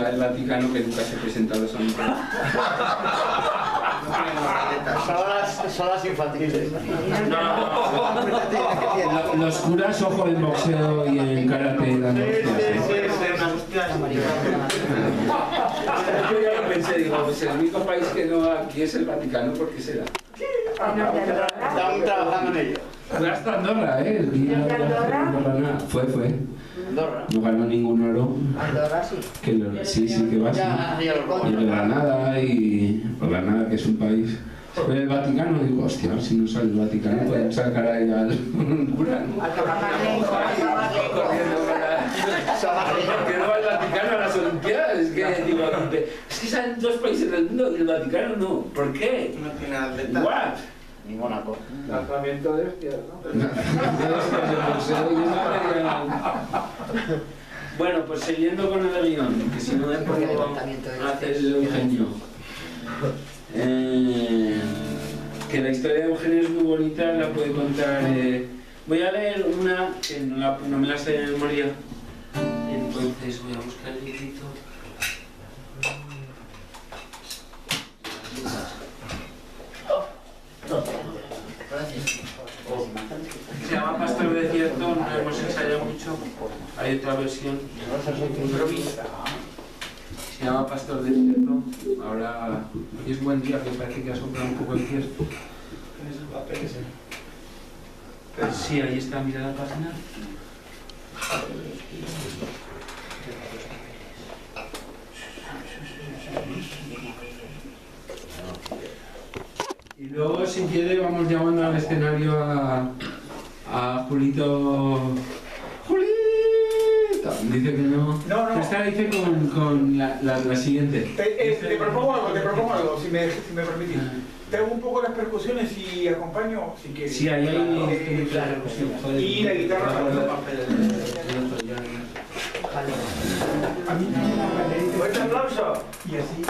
al Vaticano que nunca se presenta a los hombres. Son las infantiles. Los curas, ojo en boxeo y en karate dando hostias. Yo ya lo pensé, digo, pues el único país que no aquí es el Vaticano, ¿por qué será? Estamos trabajando en ello. Fue hasta Andorra, ¿eh? El día de Andorra? Andorra. Fue, fue. Andorra. No ganó ningún oro. Andorra sí. Que lo- sí, sí, que va así. Y de Granada y por Granada, que es un país. Pero el Vaticano, digo, hostia, si no sale el Vaticano, pueden sacar ahí al cura, ¿no? Al Que no va el Vaticano a las Olimpiadas, es que digo, es que salen dos países del mundo y el Vaticano no. ¿Por qué? No tiene atleta. Ni Mónaco. Lanzamiento de hostias, ¿no? Bueno, pues siguiendo con el guion, que si no a hacer el Eugenio. Eh, que la historia de Eugenio es muy bonita, la puede contar. eh, voy a leer una que no, la- no me la sé de memoria. Entonces voy a buscar el librito. Se llama Pastor de Cierto, no hemos ensayado mucho. Hay otra versión improvisa. Se llama Pastor de Cierto. Ahora hoy es buen día, que parece que ha soplado un poco el. Pues sí, ahí está, mira la página. Y luego, si quiere, vamos llamando al escenario a, a Julito. ¡Julito! Dice que no. No, no. Esta dice con, con la, la, la siguiente. Te, eh, te propongo algo, te propongo algo, si me, si me permitís. Te hago un poco las percusiones y acompaño, si quieres. Sí, ahí hay Eh, Y la guitarra. A mí ¡Fuerte aplauso! Y así.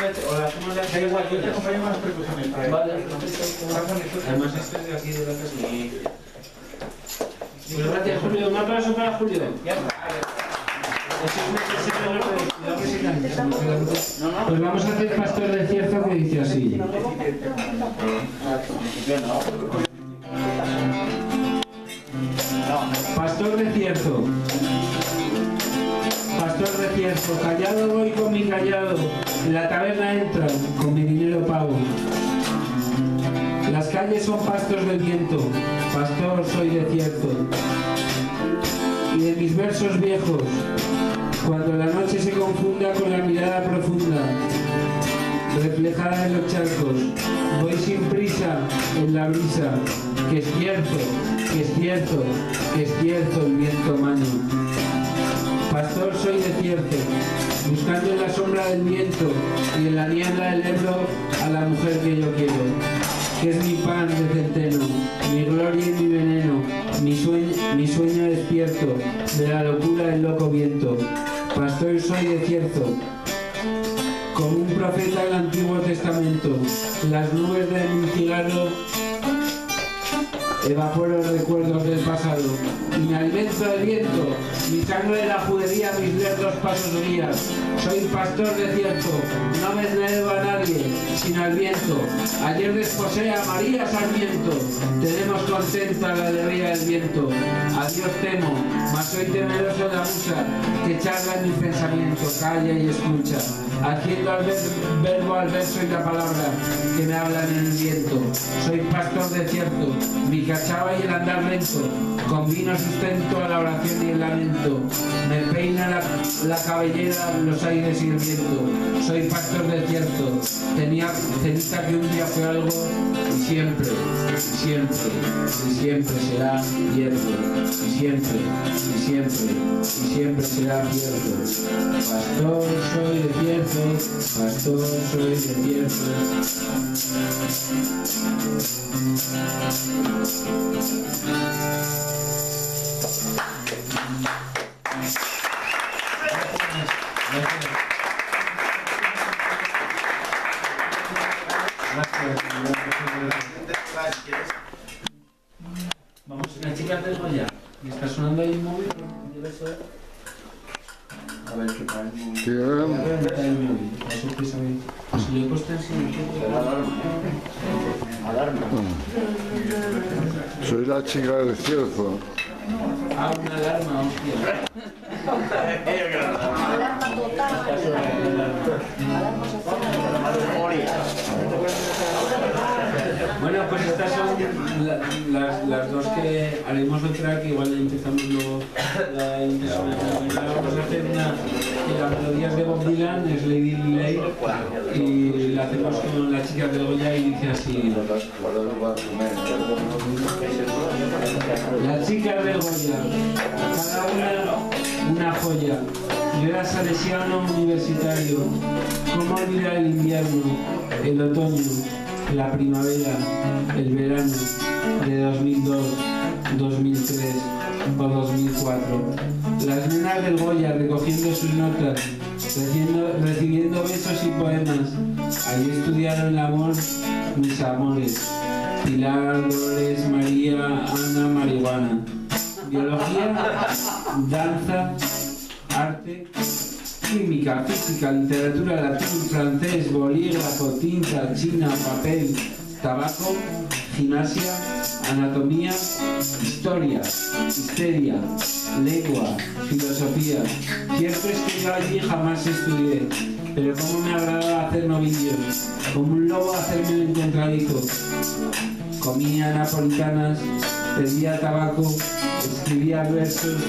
Hola, ¿cómo le Da igual, yo te acompaño con las percusiones. Vale, Además, este es de aquí de la casa y... Pues gracias, Julio. Un aplauso para Julio. Ya está. Es. Pues vamos a hacer pastor de cierto que dice así. Pastor de cierto. Pastor de cierto. Callado voy con mi callado. En la taberna entro con mi dinero pago. Las calles son pastos del viento. Pastor soy de cierto. Y de mis versos viejos. Cuando la noche se confunda con la mirada profunda, reflejada en los charcos, voy sin prisa en la brisa, que es cierto, que es cierto, que es cierto el viento mano. Pastor soy de cierto, buscando en la sombra del viento y en la niebla del Ebro a la mujer que yo quiero, que es mi pan de centeno, mi gloria y mi veneno, mi sueño, despierto de la locura del loco viento. Pastor soy de cierto, como un profeta del Antiguo Testamento, las nubes de mi cigarro evaporo recuerdos del pasado y me alimento del viento, mi sangre de la judería, mis lerdos pasos guías. Soy pastor de cierto, no me debo a nadie, sino al viento. Ayer desposé a María Sarmiento, tenemos contenta la alegría del viento. A Dios temo, mas soy temeroso de la musa, que charla en mi pensamiento, calla y escucha, haciendo al ver- verbo al verso y la palabra que me hablan en el viento. Soy pastor de cierto, mi cachaba y el andar lento, combino sustento a la oración y el lamento. Me peina la, la cabellera los aires y el viento. Soy pastor de cierto, tenía cenita que un día fue algo y siempre, y siempre, y siempre será cierto. Y siempre, y siempre, y siempre será cierto. Pastor soy de cierto, pastor soy de cierto. Vamos, una chica tengo ya. ¿Y está sonando ahí un móvil? A ver, ¿qué tal? A eh, reventar el móvil. Eso. Pues si le he puesto en silencio. Será alarma. Alarma. soy la chica del cierzo. Ah, una alarma, hostia. haremos otra que igual empezamos la. Vamos a hacer una que la melodía es de Bob Dylan, es Lady Lay, y la hacemos con la chica de Goya y dice así. Las chicas del Goya, cada una una joya. Yo era salesiano universitario. ¿Cómo olvidar el invierno, el otoño, la primavera, el verano de 2002, 2003 o 2004? Las nenas del Goya recogiendo sus notas, recibiendo, besos y poemas. Allí estudiaron el amor, mis amores. Pilar, Dolores, María, Ana, Marihuana. Biología, danza, arte, química, física, literatura, latín, francés, bolígrafo, tinta, china, papel, tabaco, gimnasia, anatomía, historia, histeria, lengua, filosofía. Cierto es que yo allí jamás estudié, pero cómo me agradaba hacer novillos, como un lobo hacerme un encontradizo. Comía napolitanas, pedía tabaco, escribía versos,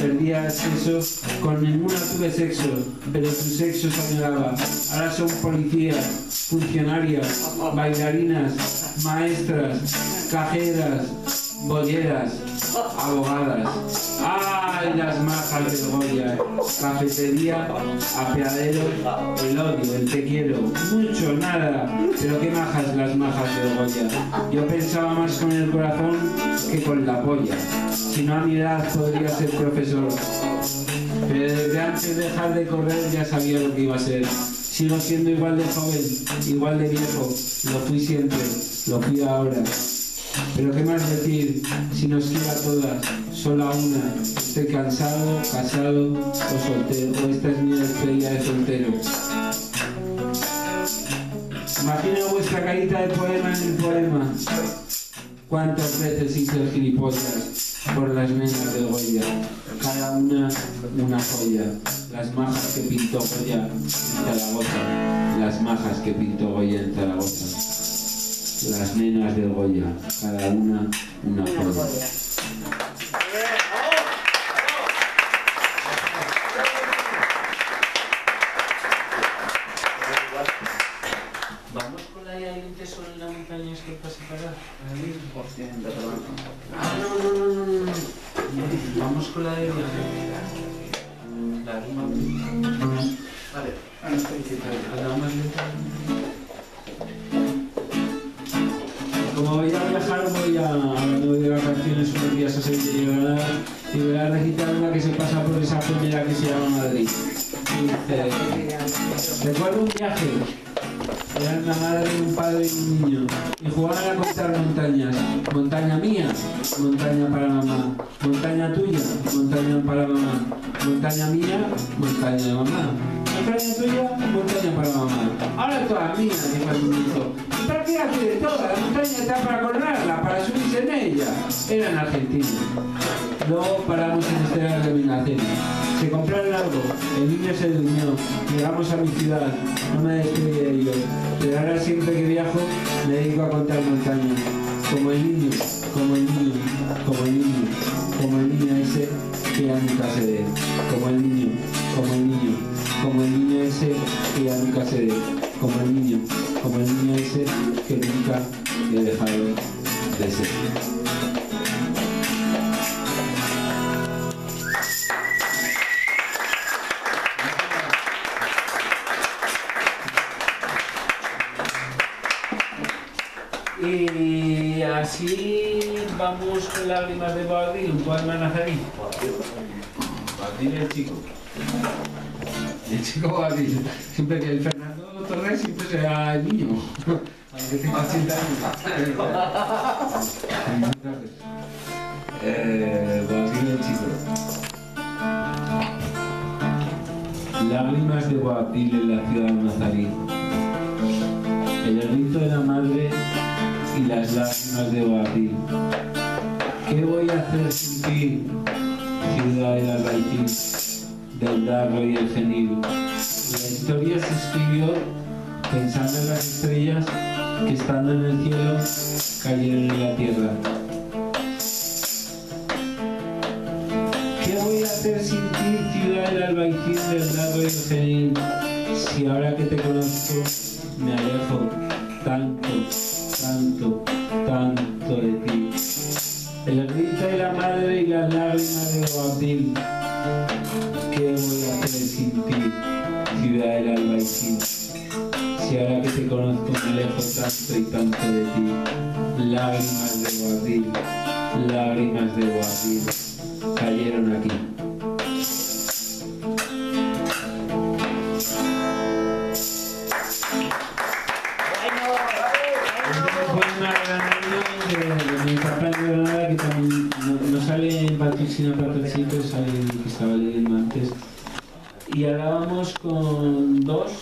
perdía sexo, con ninguna tuve sexo, pero tu sexo se anhelaba. Ahora son policías, funcionarias, bailarinas, maestras, cajeras, bolleras, abogadas. ¡Ay, las majas del Goya! Cafetería, apeadero, el odio, el te quiero. Mucho, nada. Pero qué majas las majas del Goya. Yo pensaba más con el corazón que con la polla. Si no a mi edad podría ser profesor. Pero desde antes de dejar de correr ya sabía lo que iba a ser. Sigo siendo igual de joven, igual de viejo. Lo fui siempre, lo fui ahora. Pero qué más decir, si nos quiera todas, solo a una. Estoy cansado, casado o soltero. O esta es mi despedida de soltero. Imagino vuestra carita de poema en el poema. Cuántas veces hice el gilipollas por las nenas del Goya. Cada una una joya. Las majas que pintó Goya en Zaragoza. Las majas que pintó Goya en Zaragoza. Las nenas del Goya. Cada una una joya. Vamos con la de alguien tesoro en la montaña es que pasa para Ah, no, no, no, no, no. Vamos con la de. La rima. Vale. A la más lenta. Vacaciones unos días a Sevilla y a recitar una que se pasa por esa primera que se llama Madrid. Recuerdo un viaje eran una madre, un padre y un niño. Y jugaban a contar montañas. Montaña mía, montaña para mamá. Montaña tuya, montaña para mamá. Montaña mía, montaña de mamá. Montaña tuya, montaña para mamá. Ahora todas mías, dijo el. ¿Y para qué hace de todas? La montaña está para coronarla, para subirse en ella. Eran argentinos. Luego paramos en Estelar de Vinacena. Se compraron algo, el niño se durmió, llegamos a mi ciudad, no me despedí de ellos, pero ahora siempre que viajo me dedico a contar montañas, como el niño, como el niño, como el niño, como el niño ese que ya nunca se ve, como el niño, como el niño, como el niño ese que ya nunca se ve, como el niño, como el niño ese que nunca he dejado de ser. Y así vamos con lágrimas de Boabdil, un poema nazarí. Boabdil el chico. El chico. Siempre que el Fernando Torres siempre será el niño. Aunque tenga 80 años. Eh, el chico. Lágrimas de Boabdil en la ciudad de Nazarí. El grito de la madre y las lágrimas de Boabdil. ¿Qué voy a hacer sin ti, ciudad del albaicín, del darro y el genil? La historia se escribió pensando en las estrellas que estando en el cielo cayeron en la tierra. ¿Qué voy a hacer sin ti, ciudad del albaicín, del darro y el genil? Si ahora que te conozco me alejo tanto, tanto, tanto de ti. El grito de la madre y las lágrimas de Boabdil. ¿Qué voy a hacer sin ti, ciudad del albaicín? Si ahora que te conozco me alejo tanto y tanto de ti. Lágrimas de Boabdil, lágrimas de Boabdil cayeron aquí. Que también no, no sale en Patricina Patricito, sale el que estaba leyendo antes. Y ahora vamos con dos.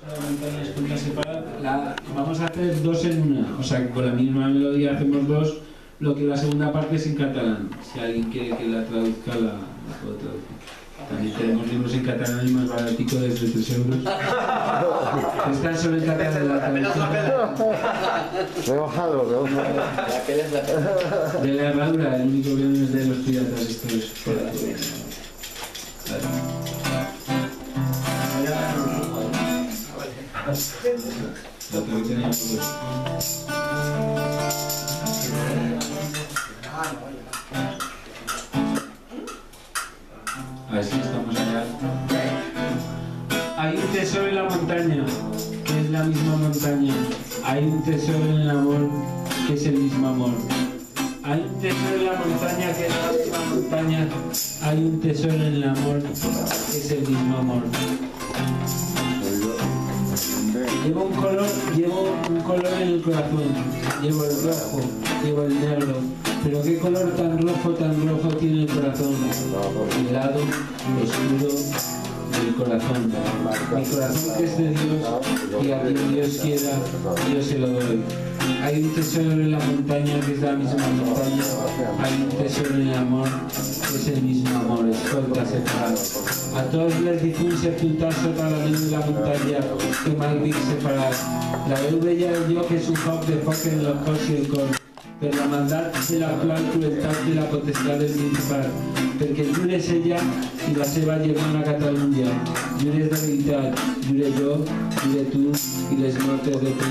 solamente hay escuela separada. La- vamos a hacer dos en una, o sea que con la misma melodía hacemos dos, lo que la segunda parte es en catalán. Si alguien quiere que la traduzca, la, la puedo traducir. También tenemos libros en catalán y más baratico desde 3 euros. Están solo en catalán la traducción. Rebajado, es De la herradura, el único que no es de los piratas estos. La A estamos allá. Hay un tesoro en la montaña, que es la misma montaña. Hay un tesoro en el amor, que es el mismo amor. Hay un tesoro en la montaña, que es la misma montaña. Hay un tesoro en el amor, que es el mismo amor. Llevo un color, llevo un color en el corazón. Llevo el rojo, llevo el negro. Pero qué color tan rojo, tan rojo tiene el corazón. El lado oscuro del corazón. Mi corazón que es de Dios y a quien Dios quiera, yo se lo doy. Hay un tesoro en la montaña que es la misma montaña. Hay un tesoro en el amor que és el mismo amor, escolta separat. A tots les sota la neu de la muntanya que mai dic separat. La veu veia el lloc és un foc de foc en el cos i el cor. Per la mandat de l'actual crueltat de la potestat del principat. Perquè jures ella i la seva germana Catalunya. Jures de veritat, jure jo, jure tu i les mortes de tu.